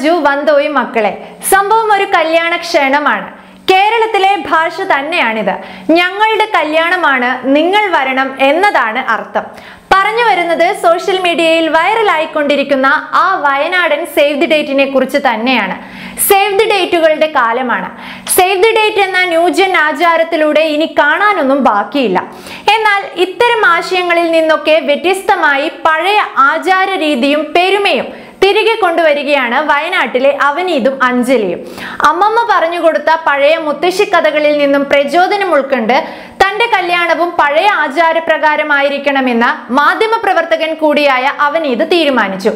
വന്തോയും മക്കളെ. സംഭവം ഒരു കല്യാണ ക്ഷണമാണ് കേരളത്തിലെ ഭാഷ തന്നെയാണിത്. ഞങ്ങളുടെ കല്യാണമാണ് നിങ്ങൾ വരണം എന്നതാണ് അർത്ഥം. പറഞ്ഞു വരുന്നത് സോഷ്യൽ മീഡിയയിൽ വൈറലായിക്കൊണ്ടിരിക്കുന്ന ആ വയനാടൻ സേവ് ദി ഡേറ്റിനെ കുറിച്ച് തന്നെയാണ്. സേവ് ദി ഡേറ്റുകളുടെ കാലമാണ്. സേവ് ദി ഡേറ്റ് എന്ന ന്യൂജൻ ആചാരത്തിലൂടെ ഇനി കാണാനൊന്നും ബാക്കിയില്ല. എന്നാൽ ഇത്തരം ആശയങ്ങളിൽ നിന്നൊക്കെ വ്യത്യസ്തമായി പഴയ ആചാര രീതിയും പെരുമയും തിരികെ കൊണ്ടുവരികയാണ് വയനാട്ടിലെ അവനീതും അഞ്ജലിയും. അമ്മമ്മ പറഞ്ഞു കൊടുത്ത പഴയ മുത്തശ്ശി കഥകളിൽ നിന്നും പ്രചോദനം ഉൾക്കൊണ്ട് തന്റെ കല്യാണവും പഴയ ആചാരപ്രകാരമായിരിക്കണമെന്ന് മാധ്യമപ്രവർത്തകൻ കൂടിയായ അവനീത് തീരുമാനിച്ചു.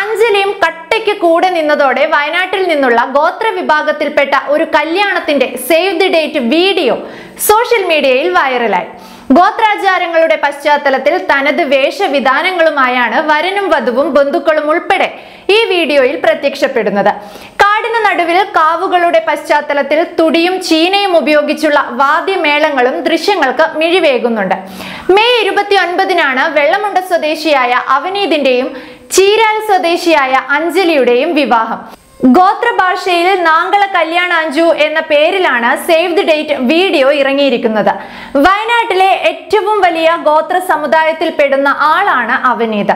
അഞ്ജലിയും കട്ടയ്ക്ക് കൂടെ നിന്നതോടെ വയനാട്ടിൽ നിന്നുള്ള ഗോത്ര വിഭാഗത്തിൽപ്പെട്ട ഒരു കല്യാണത്തിന്റെ save the date video social മീഡിയയിൽ വൈറലായി. ഗോത്രാചാരങ്ങളുടെ പശ്ചാത്തലത്തിൽ തനത് വേഷവിധാനങ്ങളുമായാണ് വരനും വധുവും ബന്ധുക്കളും ഉൾപ്പെടെ ഈ വീഡിയോയിൽ പ്രത്യക്ഷപ്പെടുന്നത്. കാടിന് നടുവിൽ കാവുകളുടെ പശ്ചാത്തലത്തിൽ തുടിയും ചീനയും ഉപയോഗിച്ചുള്ള വാദ്യമേളങ്ങളും ദൃശ്യങ്ങൾക്ക് മിഴിവേകുന്നുണ്ട്. മെയ് ഇരുപത്തി ഒൻപതിനാണ് വെള്ളമുണ്ട സ്വദേശിയായ അവനീതിന്റെയും ചീരാൽ സ്വദേശിയായ അഞ്ജലിയുടെയും വിവാഹം. ഗോത്രഭാഷയിൽ നാങ്കള കല്യാണാഞ്ചു എന്ന പേരിലാണ് സേവ് ദി ഡേറ്റ് വീഡിയോ ഇറങ്ങിയിരിക്കുന്നത്. വയനാട്ടിലെ ഏറ്റവും വലിയ ഗോത്ര സമുദായത്തിൽ പെടുന്ന ആളാണ് അവനീത്.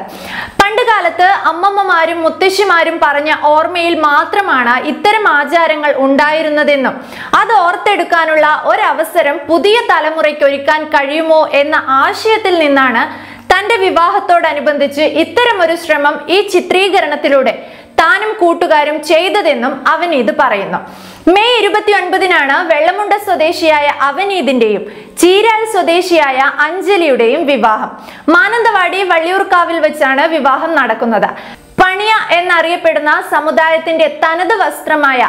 പണ്ടുകാലത്ത് അമ്മമ്മമാരും മുത്തശ്ശിമാരും പറഞ്ഞ ഓർമ്മയിൽ മാത്രമാണ് ഇത്തരം ആചാരങ്ങൾ ഉണ്ടായിരുന്നതെന്നും അത് ഓർത്തെടുക്കാനുള്ള ഒരവസരം പുതിയ തലമുറയ്ക്ക് ഒരുക്കാൻ കഴിയുമോ എന്ന ആശയത്തിൽ നിന്നാണ് തന്റെ വിവാഹത്തോടനുബന്ധിച്ച് ഇത്തരമൊരു ശ്രമം ഈ ചിത്രീകരണത്തിലൂടെ താനും കൂട്ടുകാരും ചെയ്തതെന്നും അവനീത് പറയുന്നു. മെയ് ഇരുപത്തി ഒൻപതിനാണ് വെള്ളമുണ്ട സ്വദേശിയായ അവനീതിന്റെയും ചീരാൽ സ്വദേശിയായ അഞ്ജലിയുടെയും വിവാഹം. മാനന്തവാടി വള്ളിയൂർക്കാവിൽ വെച്ചാണ് വിവാഹം നടക്കുന്നത്. പണിയ എന്നറിയപ്പെടുന്ന സമുദായത്തിന്റെ തനത് വസ്ത്രമായ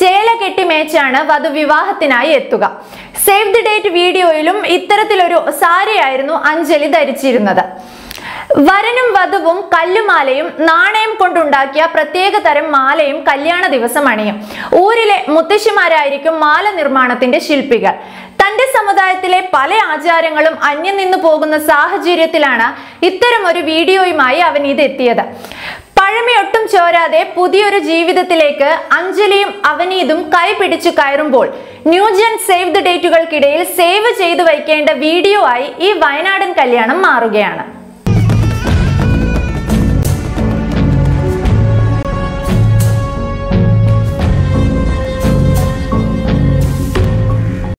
ചേല കെട്ടി മേച്ചാണ് വധു വിവാഹത്തിനായി എത്തുക. സേവ് ദി ഡേറ്റ് വീഡിയോയിലും ഇത്തരത്തിലൊരു സാരിയായിരുന്നു അഞ്ജലി ധരിച്ചിരുന്നത്. വരനും വധുവും കല്ലുമാലയും നാണയം കൊണ്ടുണ്ടാക്കിയ പ്രത്യേക തരം മാലയും കല്യാണ ദിവസം അണിയും. ഊരിലെ മുത്തശ്ശിമാരായിരിക്കും മാല നിർമ്മാണത്തിന്റെ ശില്പികൾ. തന്റെ സമുദായത്തിലെ പല ആചാരങ്ങളും അന്യം നിന്നു പോകുന്ന സാഹചര്യത്തിലാണ് ഇത്തരം ഒരു വീഡിയോയുമായി അവൻ ഇത് എത്തിയത്. പഴമയൊട്ടും ചോരാതെ പുതിയൊരു ജീവിതത്തിലേക്ക് അഞ്ജലിയും അവനീതും കൈപിടിച്ചു കയറുമ്പോൾ ന്യൂജൻ സേവ് ദ ഡേറ്റുകൾക്കിടയിൽ സേവ് ചെയ്തു വയ്ക്കേണ്ട വീഡിയോ ആയി ഈ വയനാടൻ കല്യാണം മാറുകയാണ്.